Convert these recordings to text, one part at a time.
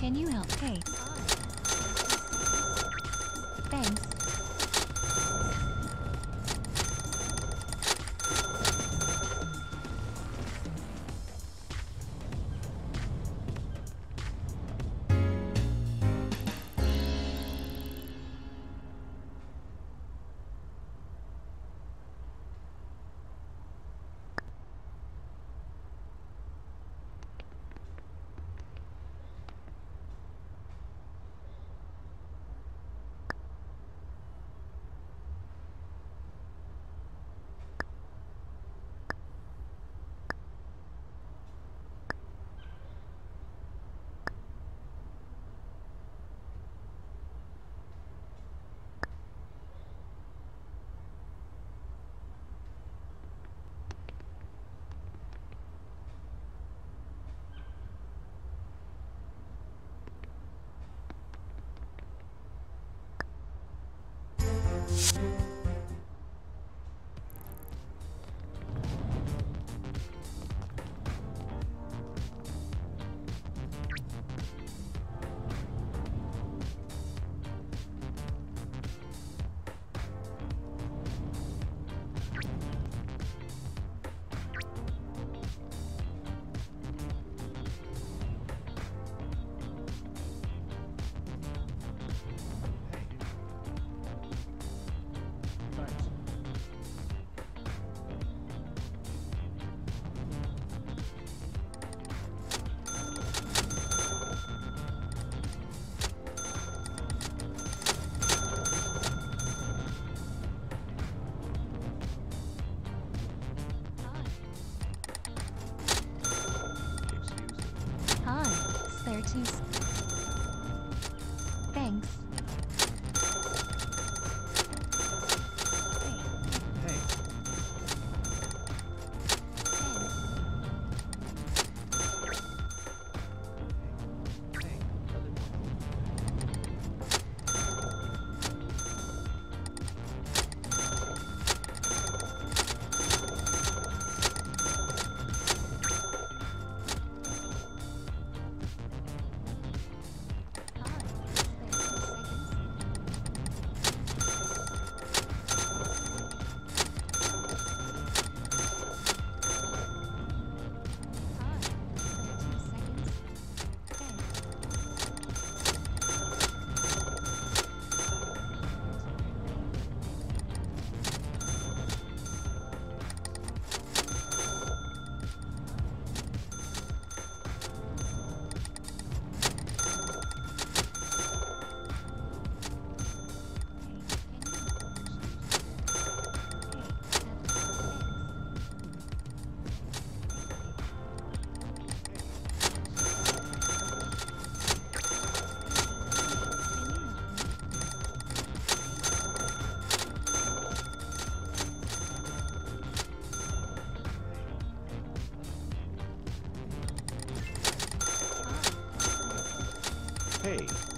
can you help? Hey. Thanks. Hey.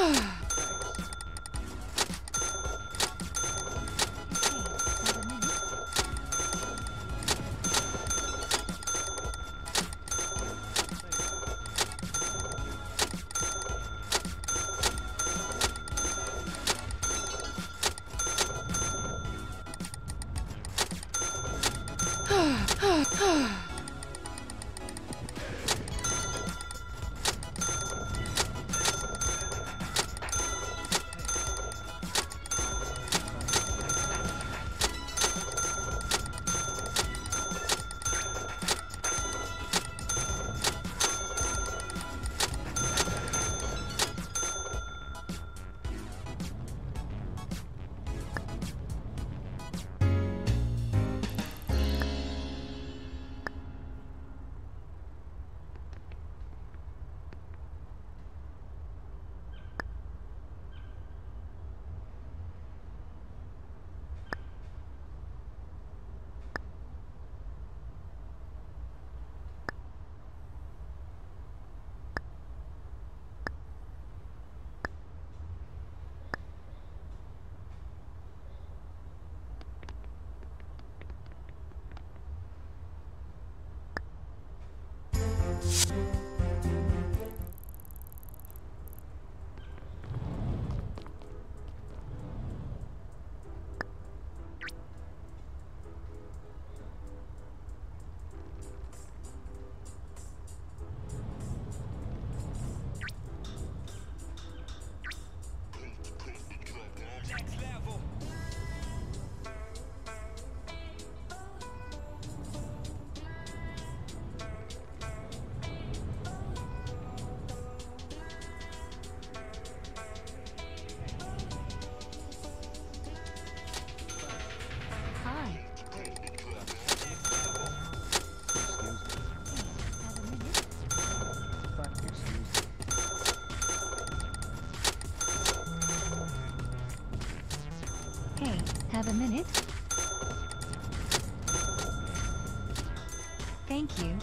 Oh. Hey. Have a minute. Thank you.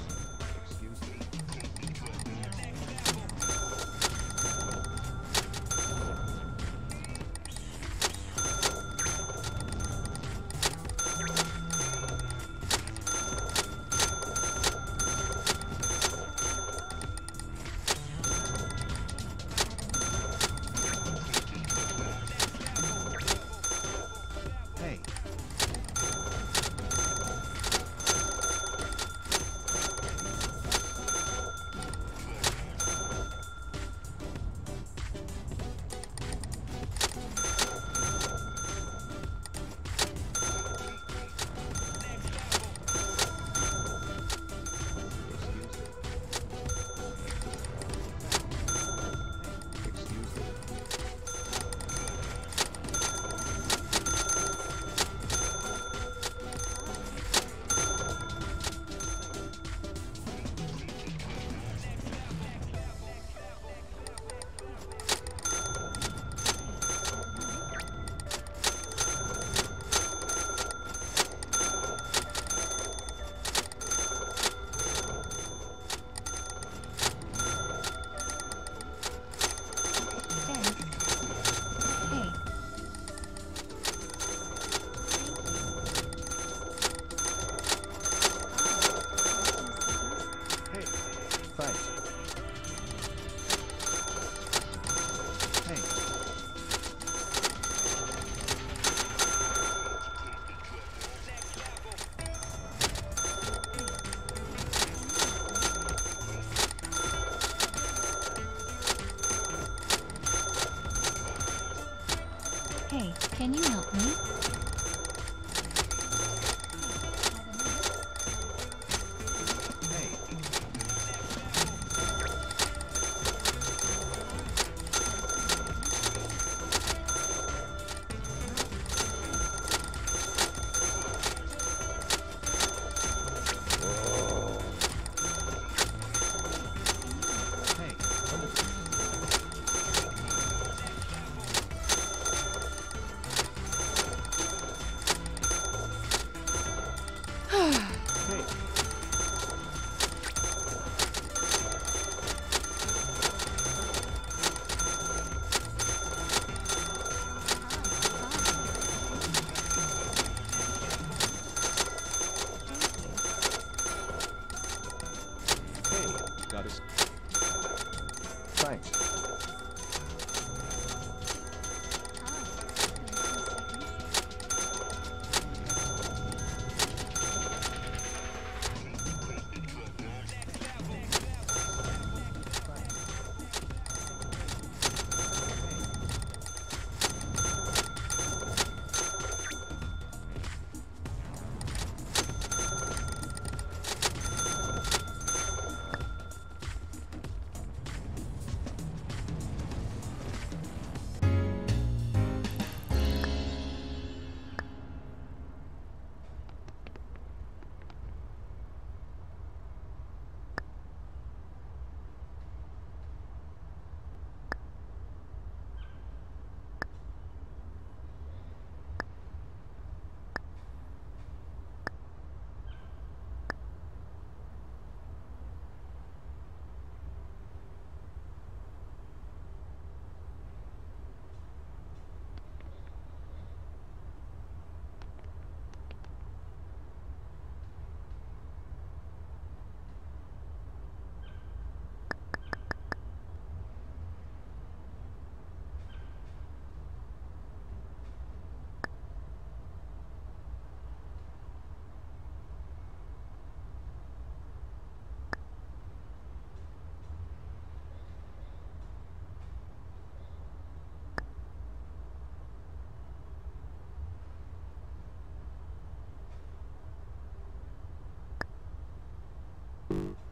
Mm-hmm.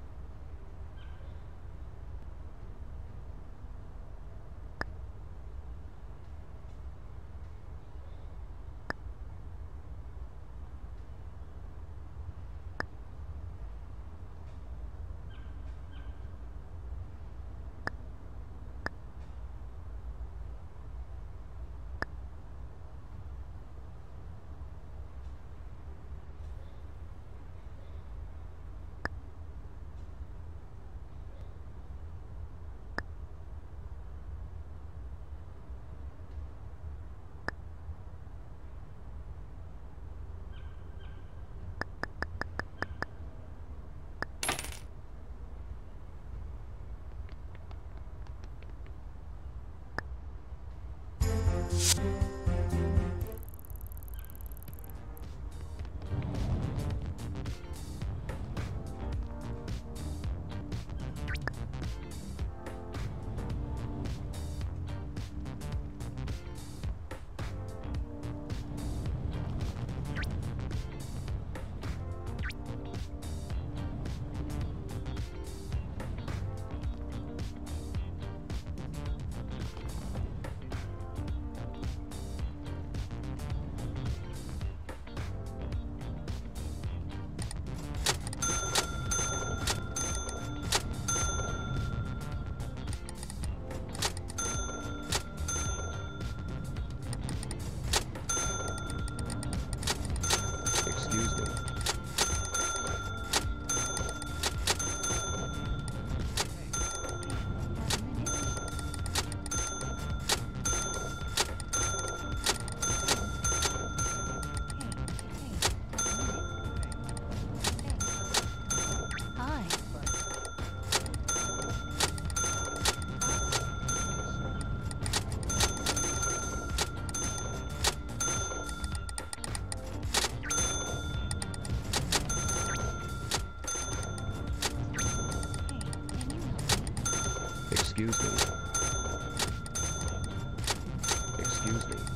Help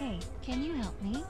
Hey, can you help me?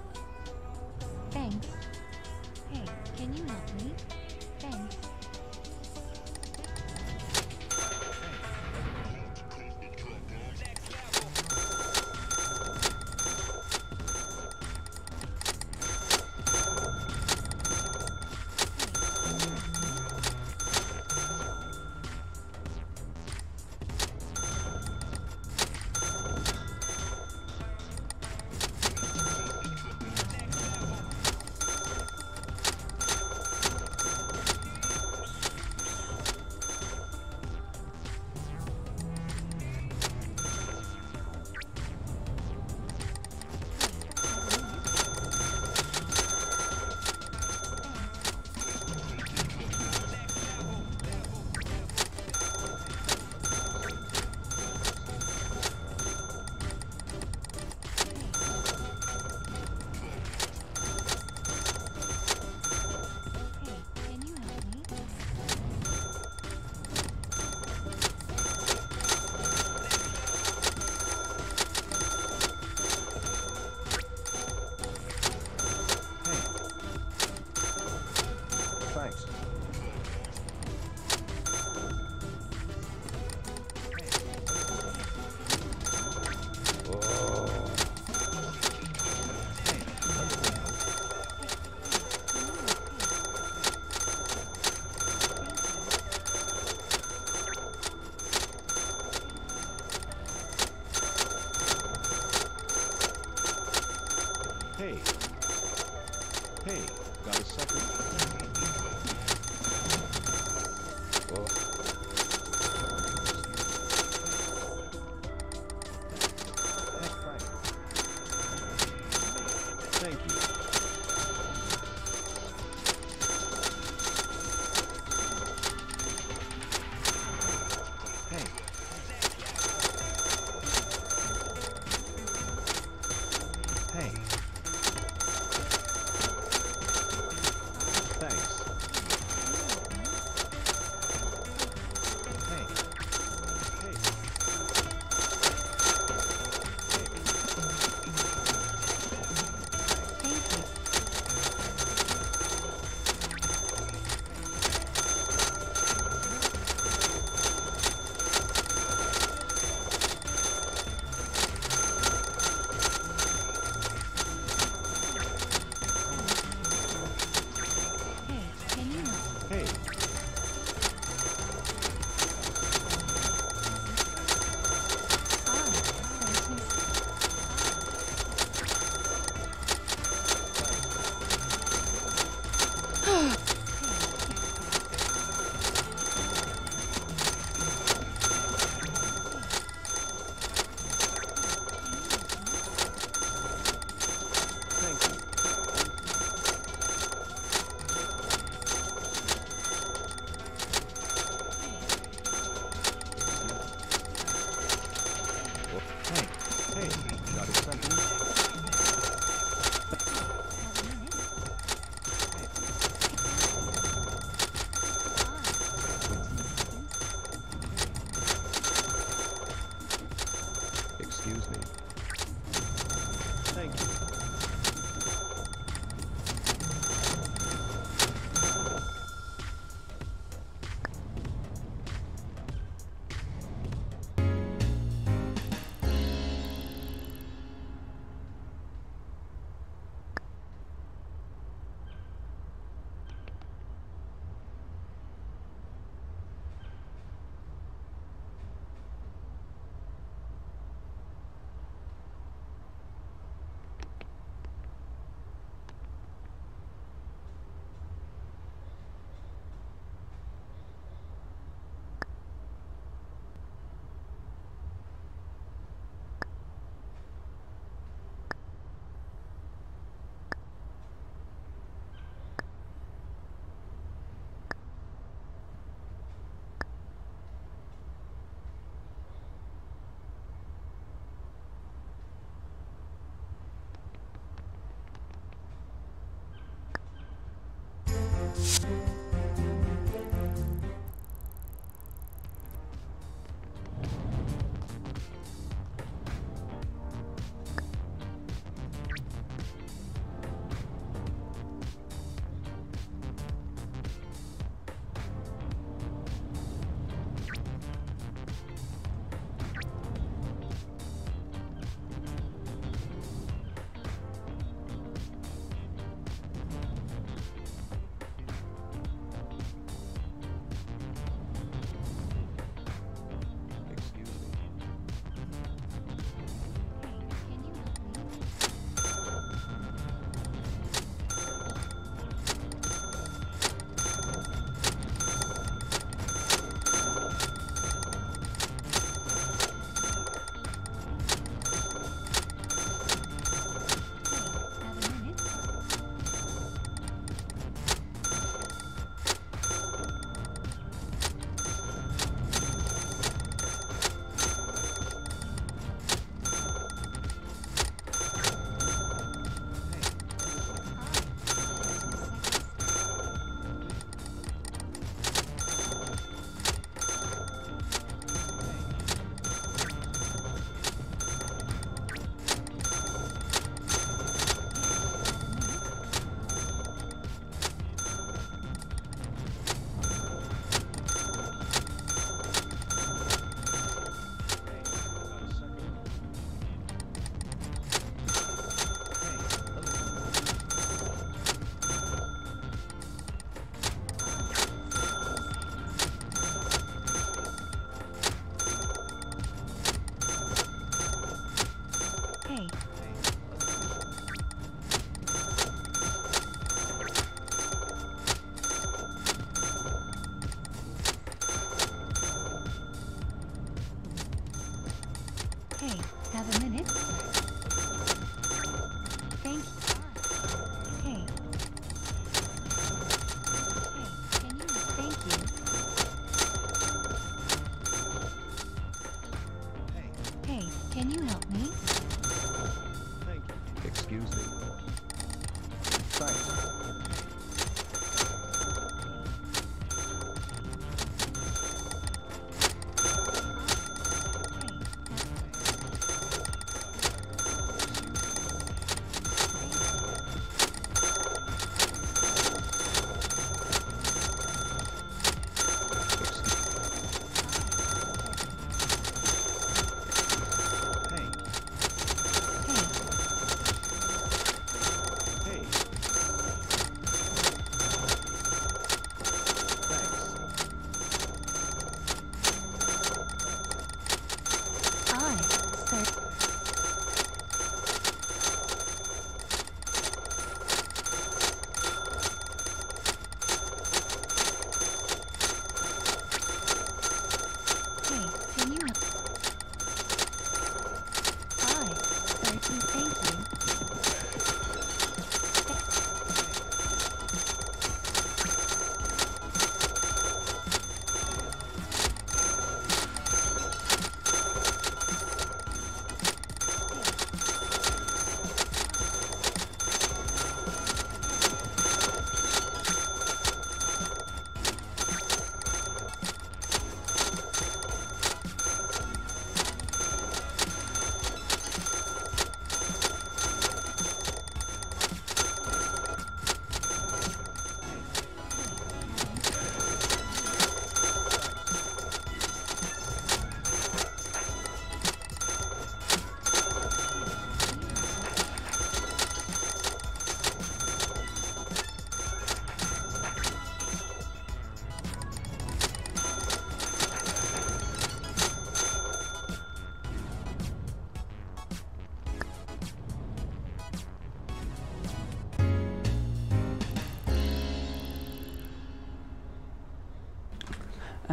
Hey, got a second?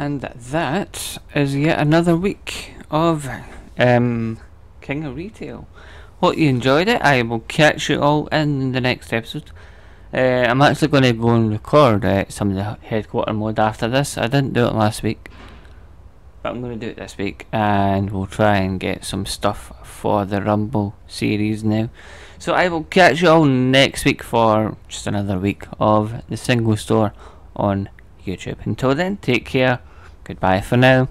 And that is yet another week of um, King of Retail. Hope you enjoyed it. I will catch you all in the next episode. Uh, I'm actually going to go and record uh, some of the headquarter mode after this. I didn't do it last week, but I'm going to do it this week, and we'll try and get some stuff for the Rumble series now. So I will catch you all next week for just another week of the single store on YouTube. Until then, take care. Goodbye for now.